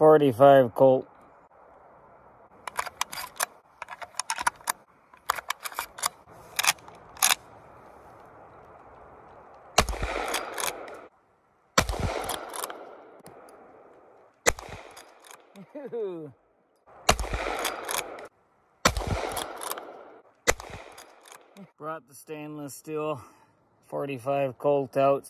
45 Colt. Brought the stainless steel 45 Colt out.